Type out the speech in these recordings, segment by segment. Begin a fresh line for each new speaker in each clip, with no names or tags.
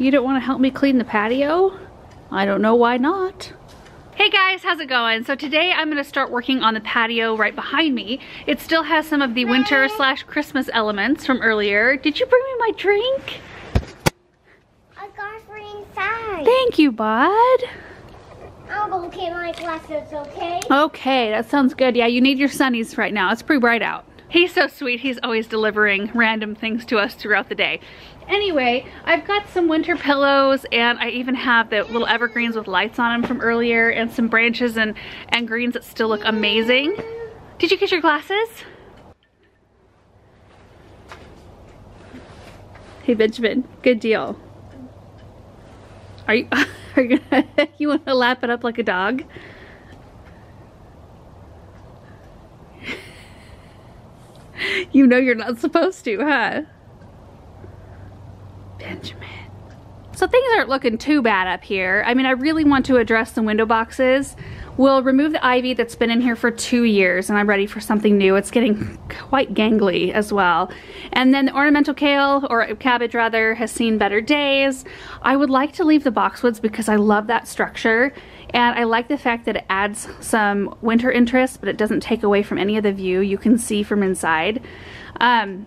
You don't want to help me clean the patio? I don't know why not. Hey guys, how's it going? So today I'm gonna start working on the patio right behind me. It still has some of the winter slash Christmas elements from earlier. Did you bring me my drink?
I got for inside.
Thank you, bud.
I'll go get my glasses, okay?
Okay, that sounds good. Yeah, you need your sunnies right now. It's pretty bright out. He's so sweet. He's always delivering random things to us throughout the day. Anyway, I've got some winter pillows and I even have the little evergreens with lights on them from earlier and some branches and, and greens that still look amazing. Did you get your glasses? Hey Benjamin, good deal. Are you, are you gonna, you wanna lap it up like a dog? you know you're not supposed to, huh? Benjamin. So things aren't looking too bad up here. I mean, I really want to address the window boxes. We'll remove the ivy that's been in here for two years and I'm ready for something new. It's getting quite gangly as well. And then the ornamental kale, or cabbage rather, has seen better days. I would like to leave the boxwoods because I love that structure and I like the fact that it adds some winter interest, but it doesn't take away from any of the view you can see from inside. Um,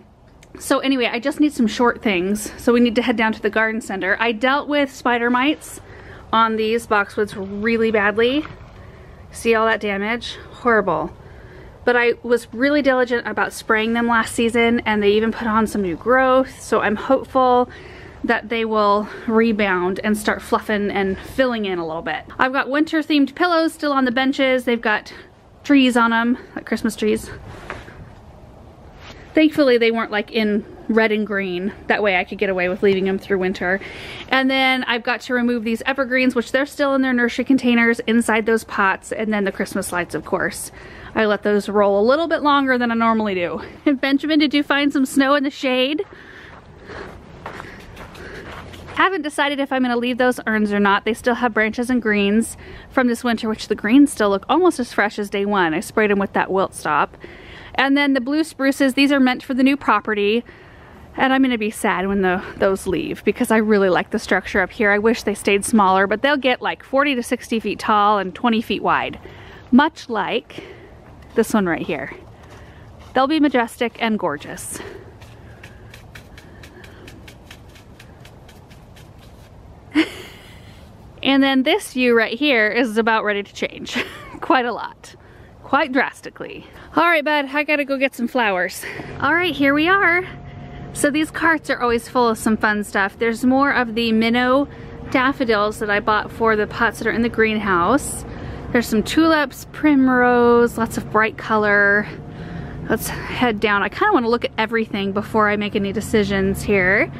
so anyway, I just need some short things. So we need to head down to the garden center. I dealt with spider mites on these boxwoods really badly. See all that damage? Horrible. But I was really diligent about spraying them last season and they even put on some new growth. So I'm hopeful that they will rebound and start fluffing and filling in a little bit. I've got winter themed pillows still on the benches. They've got trees on them, like Christmas trees. Thankfully they weren't like in red and green. That way I could get away with leaving them through winter. And then I've got to remove these evergreens, which they're still in their nursery containers inside those pots. And then the Christmas lights, of course. I let those roll a little bit longer than I normally do. And Benjamin, did you find some snow in the shade? Haven't decided if I'm gonna leave those urns or not. They still have branches and greens from this winter, which the greens still look almost as fresh as day one. I sprayed them with that wilt stop. And then the blue spruces, these are meant for the new property. And I'm gonna be sad when the, those leave because I really like the structure up here. I wish they stayed smaller, but they'll get like 40 to 60 feet tall and 20 feet wide. Much like this one right here. They'll be majestic and gorgeous. And then this view right here is about ready to change. Quite a lot. Quite drastically. All right, bud, I gotta go get some flowers. All right, here we are. So these carts are always full of some fun stuff. There's more of the minnow daffodils that I bought for the pots that are in the greenhouse. There's some tulips, primrose, lots of bright color. Let's head down. I kind of want to look at everything before I make any decisions here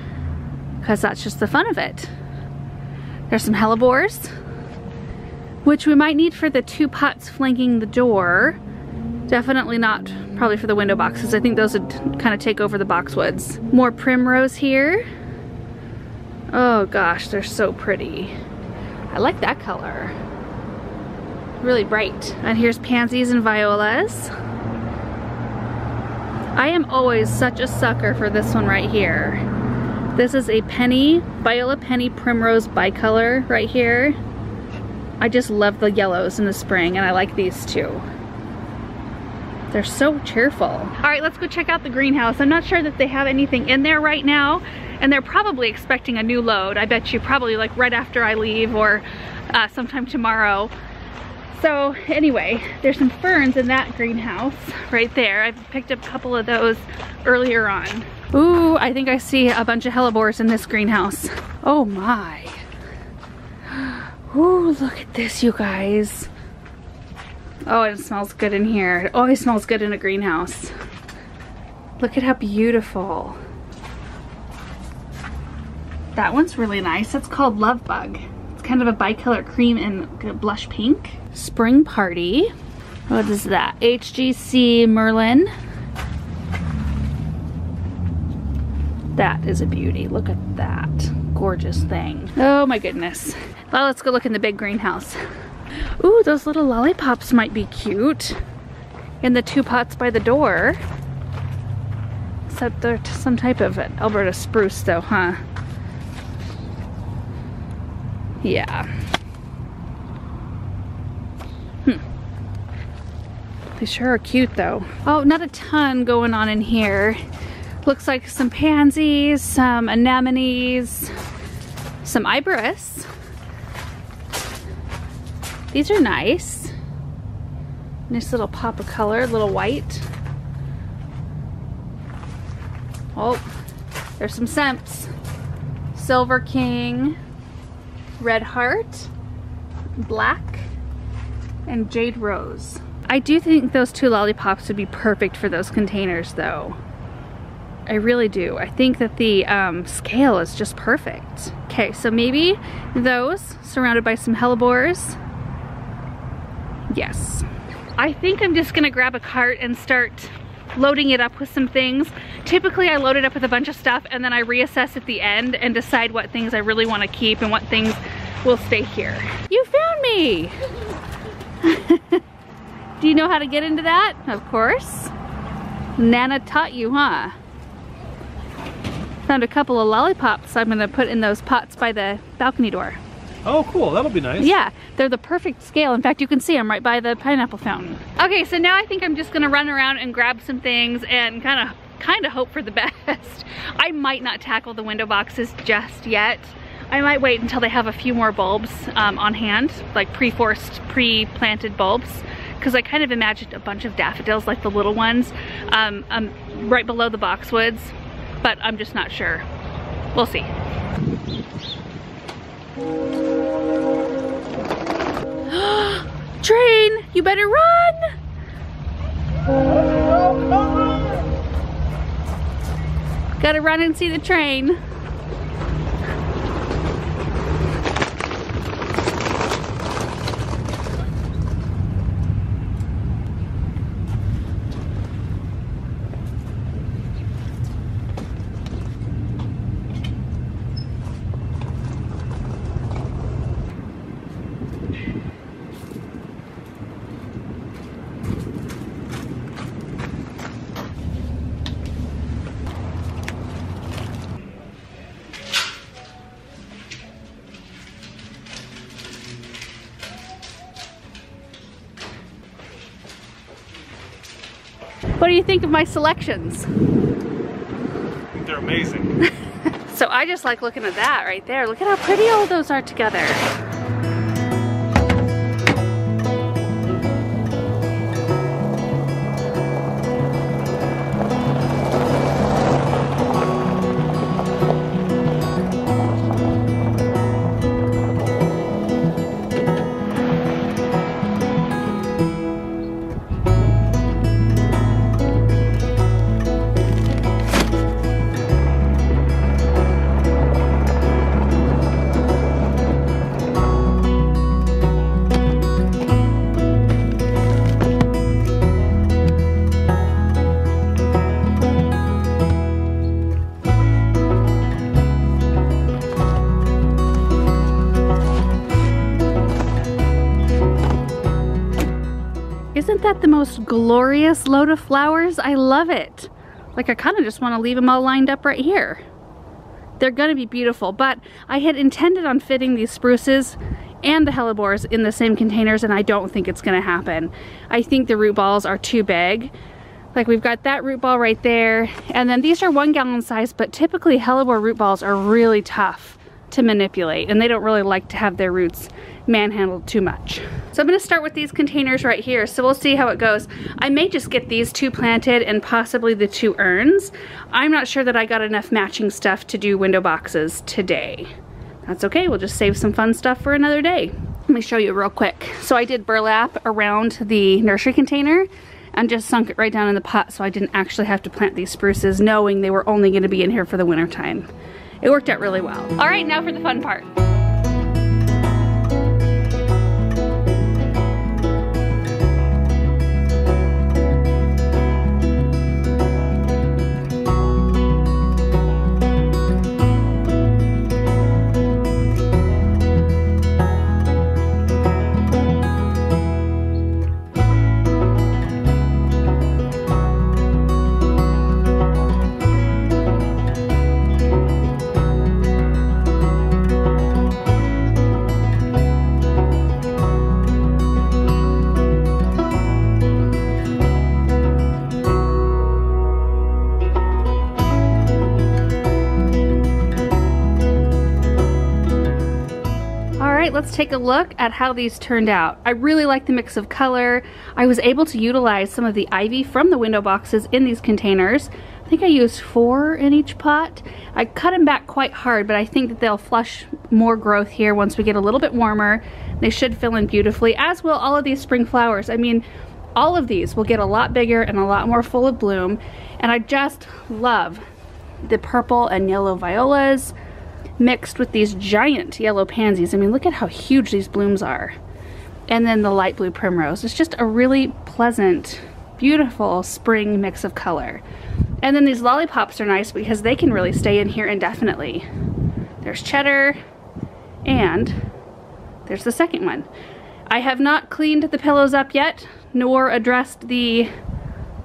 because that's just the fun of it. There's some hellebores, which we might need for the two pots flanking the door. Definitely not probably for the window boxes. I think those would kind of take over the boxwoods. More primrose here. Oh gosh, they're so pretty. I like that color. Really bright. And here's pansies and violas. I am always such a sucker for this one right here. This is a penny, Viola Penny Primrose bicolor right here. I just love the yellows in the spring and I like these too. They're so cheerful. All right, let's go check out the greenhouse. I'm not sure that they have anything in there right now and they're probably expecting a new load. I bet you probably like right after I leave or uh, sometime tomorrow. So anyway, there's some ferns in that greenhouse right there. I picked up a couple of those earlier on. Ooh, I think I see a bunch of hellebores in this greenhouse. Oh my. Ooh, look at this, you guys. Oh, it smells good in here. It always smells good in a greenhouse. Look at how beautiful. That one's really nice. It's called Love Bug. It's kind of a bicolor cream and blush pink. Spring Party. What is that? HGC Merlin. That is a beauty. Look at that. Gorgeous thing. Oh my goodness. Well, let's go look in the big greenhouse. Ooh, those little lollipops might be cute. In the two pots by the door. Except they're some type of Alberta spruce though, huh? Yeah. Hmm. They sure are cute though. Oh, not a ton going on in here. Looks like some pansies, some anemones, some iberis. These are nice. Nice little pop of color, little white. Oh, there's some scents. Silver King, Red Heart, Black, and Jade Rose. I do think those two lollipops would be perfect for those containers though. I really do. I think that the um, scale is just perfect. Okay, so maybe those surrounded by some hellebores. Yes. I think I'm just gonna grab a cart and start loading it up with some things. Typically I load it up with a bunch of stuff and then I reassess at the end and decide what things I really wanna keep and what things will stay here. You found me! Do you know how to get into that? Of course. Nana taught you, huh? Found a couple of lollipops I'm gonna put in those pots by the balcony door.
Oh, cool. That'll be nice.
Yeah, they're the perfect scale. In fact, you can see them right by the pineapple fountain. Okay, so now I think I'm just gonna run around and grab some things and kind of kind of hope for the best. I might not tackle the window boxes just yet. I might wait until they have a few more bulbs um, on hand, like pre-forced, pre-planted bulbs, because I kind of imagined a bunch of daffodils, like the little ones, um, um, right below the boxwoods, but I'm just not sure. We'll see. Train, you better run! Gotta run and see the train. Do you think of my selections?
They're amazing.
So I just like looking at that right there. Look at how pretty all those are together. The most glorious load of flowers? I love it. Like I kind of just want to leave them all lined up right here. They're gonna be beautiful, but I had intended on fitting these spruces and the hellebores in the same containers and I don't think it's gonna happen. I think the root balls are too big. Like we've got that root ball right there, and then these are one gallon size, but typically hellebore root balls are really tough to manipulate and they don't really like to have their roots manhandled too much. So I'm gonna start with these containers right here. So we'll see how it goes. I may just get these two planted and possibly the two urns. I'm not sure that I got enough matching stuff to do window boxes today. That's okay, we'll just save some fun stuff for another day. Let me show you real quick. So I did burlap around the nursery container and just sunk it right down in the pot so I didn't actually have to plant these spruces knowing they were only gonna be in here for the winter time. It worked out really well. All right, now for the fun part. Take a look at how these turned out. I really like the mix of color. I was able to utilize some of the ivy from the window boxes in these containers. I think I used four in each pot. I cut them back quite hard, but I think that they'll flush more growth here once we get a little bit warmer. They should fill in beautifully, as will all of these spring flowers. I mean, all of these will get a lot bigger and a lot more full of bloom. And I just love the purple and yellow violas mixed with these giant yellow pansies. I mean, look at how huge these blooms are. And then the light blue primrose. It's just a really pleasant, beautiful spring mix of color. And then these lollipops are nice because they can really stay in here indefinitely. There's cheddar and there's the second one. I have not cleaned the pillows up yet, nor addressed the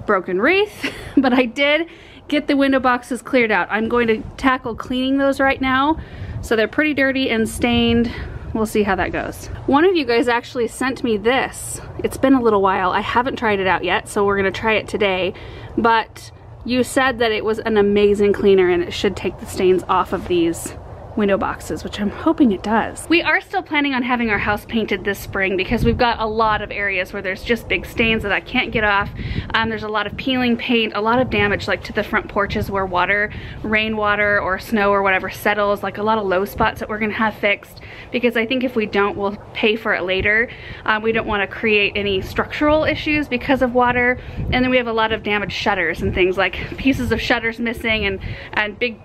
broken wreath, but I did get the window boxes cleared out. I'm going to tackle cleaning those right now. So they're pretty dirty and stained. We'll see how that goes. One of you guys actually sent me this. It's been a little while. I haven't tried it out yet, so we're gonna try it today. But you said that it was an amazing cleaner and it should take the stains off of these window boxes, which I'm hoping it does. We are still planning on having our house painted this spring because we've got a lot of areas where there's just big stains that I can't get off. Um, there's a lot of peeling paint, a lot of damage like to the front porches where water, rainwater or snow or whatever settles, like a lot of low spots that we're gonna have fixed because I think if we don't, we'll pay for it later. Um, we don't wanna create any structural issues because of water. And then we have a lot of damaged shutters and things like pieces of shutters missing and, and big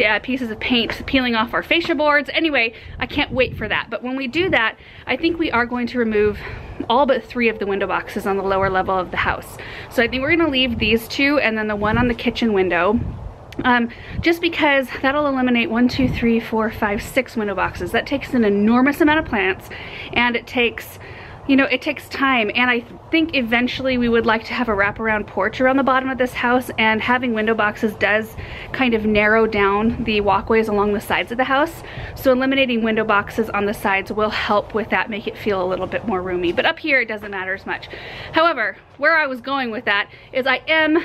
uh, pieces of paint peeling off our fascia boards. Anyway, I can't wait for that. But when we do that, I think we are going to remove all but three of the window boxes on the lower level of the house. So I think we're gonna leave these two and then the one on the kitchen window. Um, just because that'll eliminate one, two, three, four, five, six window boxes. That takes an enormous amount of plants and it takes you know, it takes time and I think eventually we would like to have a wraparound porch around the bottom of this house and having window boxes does kind of narrow down the walkways along the sides of the house. So eliminating window boxes on the sides will help with that, make it feel a little bit more roomy. But up here it doesn't matter as much. However, where I was going with that is I am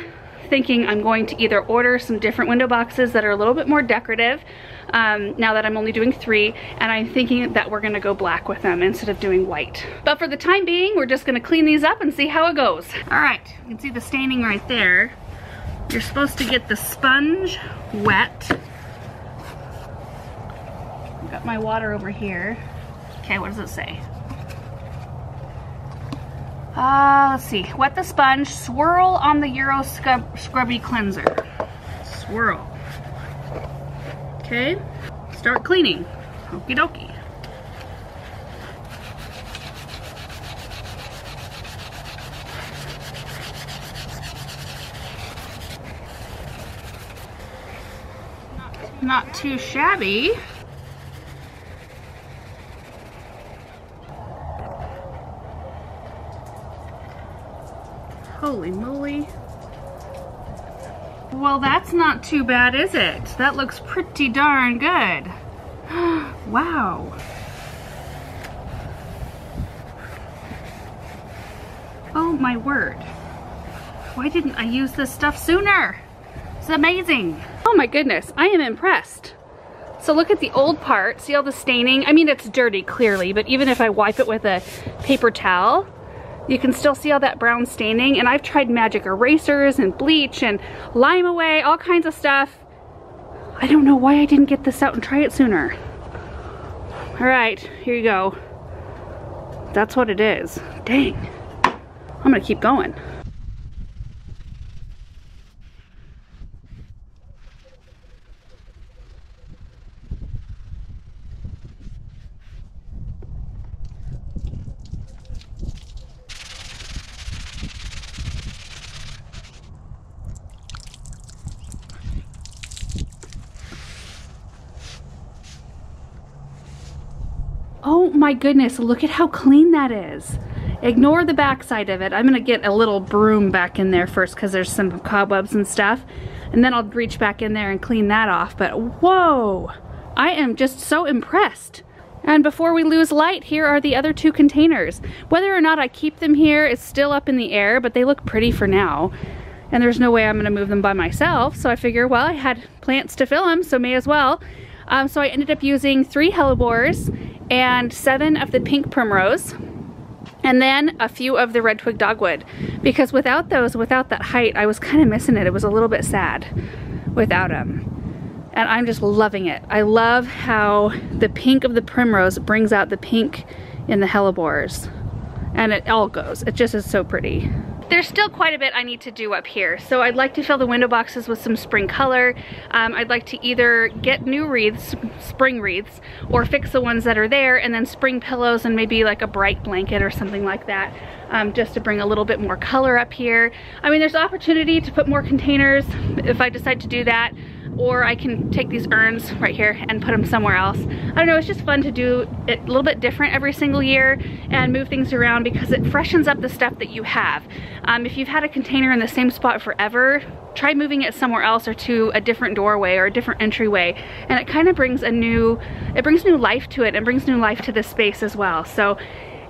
thinking I'm going to either order some different window boxes that are a little bit more decorative um, now that I'm only doing three and I'm thinking that we're gonna go black with them instead of doing white. But for the time being, we're just gonna clean these up and see how it goes. All right, you can see the staining right there. You're supposed to get the sponge wet. I've Got my water over here. Okay, what does it say? Uh, let's see. Wet the sponge, swirl on the Euro scrub Scrubby Cleanser. Swirl. Okay, start cleaning. Okie dokie. Not too shabby. Holy moly. Well, that's not too bad, is it? That looks pretty darn good. wow. Oh my word. Why didn't I use this stuff sooner? It's amazing. Oh my goodness, I am impressed. So look at the old part, see all the staining? I mean, it's dirty clearly, but even if I wipe it with a paper towel, you can still see all that brown staining and I've tried magic erasers and bleach and Lime-A-Way, all kinds of stuff. I don't know why I didn't get this out and try it sooner. All right, here you go. That's what it is. Dang. I'm gonna keep going. Oh my goodness, look at how clean that is. Ignore the backside of it. I'm gonna get a little broom back in there first because there's some cobwebs and stuff. And then I'll reach back in there and clean that off. But whoa, I am just so impressed. And before we lose light, here are the other two containers. Whether or not I keep them here is still up in the air, but they look pretty for now. And there's no way I'm gonna move them by myself. So I figure, well, I had plants to fill them, so may as well. Um, so I ended up using three hellebores and seven of the pink primrose and then a few of the red twig dogwood because without those, without that height, I was kind of missing it. It was a little bit sad without them. And I'm just loving it. I love how the pink of the primrose brings out the pink in the hellebores. And it all goes. It just is so pretty. There's still quite a bit I need to do up here. So I'd like to fill the window boxes with some spring color. Um, I'd like to either get new wreaths, spring wreaths, or fix the ones that are there and then spring pillows and maybe like a bright blanket or something like that. Um, just to bring a little bit more color up here. I mean, there's opportunity to put more containers if I decide to do that or I can take these urns right here and put them somewhere else. I don't know, it's just fun to do it a little bit different every single year and move things around because it freshens up the stuff that you have. Um, if you've had a container in the same spot forever, try moving it somewhere else or to a different doorway or a different entryway and it kind of brings a new, it brings new life to it and brings new life to this space as well. So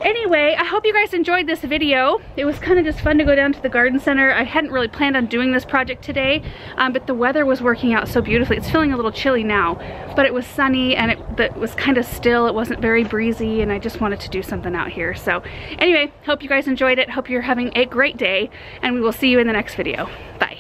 Anyway, I hope you guys enjoyed this video. It was kind of just fun to go down to the garden center. I hadn't really planned on doing this project today, um, but the weather was working out so beautifully. It's feeling a little chilly now, but it was sunny and it, it was kind of still. It wasn't very breezy and I just wanted to do something out here. So anyway, hope you guys enjoyed it. Hope you're having a great day and we will see you in the next video. Bye.